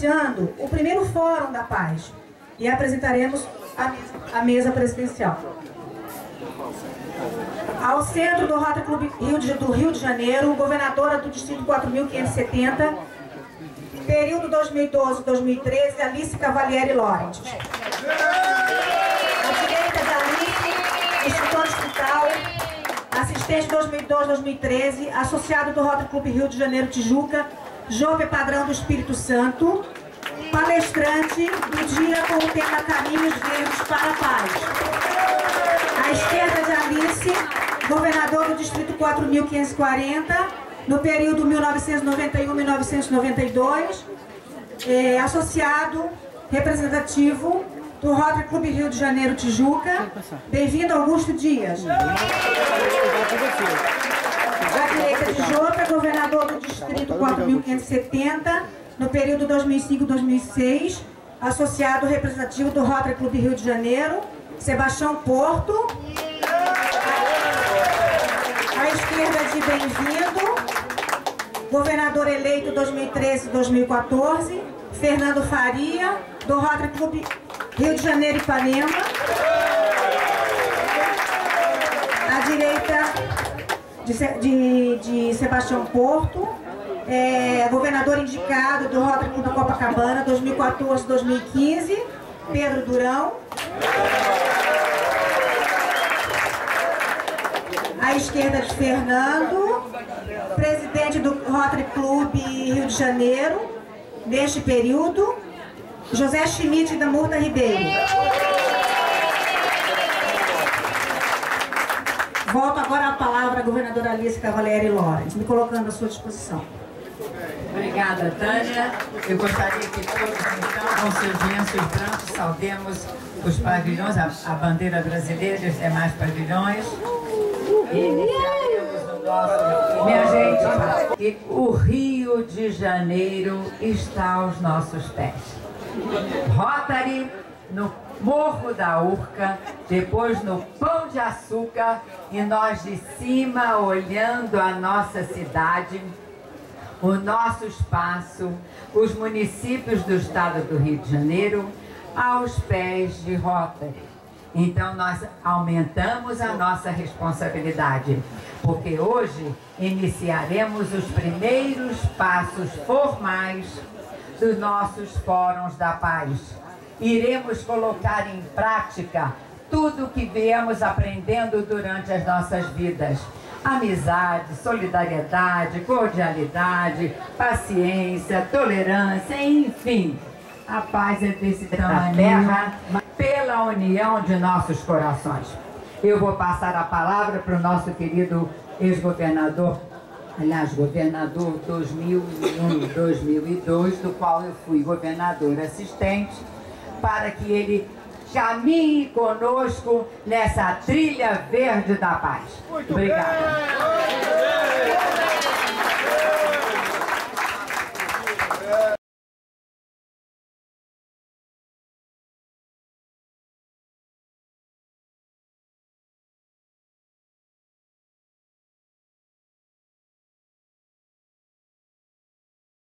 iniciando o primeiro Fórum da Paz e apresentaremos a mesa, a mesa presidencial. Ao centro do Rotary Clube Rio de, do Rio de Janeiro, governadora do Distrito 4.570, período 2012-2013, Alice Cavalieri Lawrence. À direita da Alice, instrutor hospital, assistente 2012-2013, associado do Rotary Clube Rio de Janeiro Tijuca, Jope Padrão do Espírito Santo, palestrante do dia com o tema Caminhos Verdes para a Paz. À esquerda de Alice, governador do Distrito 4.540, no período 1991-1992, é, associado representativo do Rotary Clube Rio de Janeiro Tijuca. Bem-vindo, Augusto Dias. À direita de Joca, governador do Distrito 4.570, no período 2005-2006, associado representativo do Rotary Clube Rio de Janeiro, Sebastião Porto. À esquerda de Bem-vindo, governador eleito 2013-2014, Fernando Faria, do Rotary Clube Rio de Janeiro e Ipanema. À direita de, de, de Sebastião Porto, é, governador indicado do Rotary Clube Copacabana 2014-2015, Pedro Durão. À esquerda de Fernando, presidente do Rotary Clube Rio de Janeiro, neste período, José Schmidt da Murta Ribeiro. Agora a palavra à governadora Alice Cavalieri Lorenz, me colocando à sua disposição. Obrigada, Tânia. Eu gostaria que todos, então, com seus lenços brancos, saudemos os pavilhões, a, a bandeira brasileira e os demais pavilhões. E. Minha gente, e o Rio de Janeiro está aos nossos pés. Rotary, no Morro da Urca, depois no Pão de Açúcar, e nós de cima olhando a nossa cidade, o nosso espaço, os municípios do estado do Rio de Janeiro, aos pés de Rotary. Então nós aumentamos a nossa responsabilidade, porque hoje iniciaremos os primeiros passos formais dos nossos fóruns da paz. Iremos colocar em prática tudo o que viemos aprendendo durante as nossas vidas. Amizade, solidariedade, cordialidade, paciência, tolerância, enfim. A paz é desse da terra pela união de nossos corações. Eu vou passar a palavra para o nosso querido ex-governador, aliás, governador 2001-2002, do qual eu fui governador assistente, para que ele caminhe conosco nessa trilha verde da paz. Obrigada.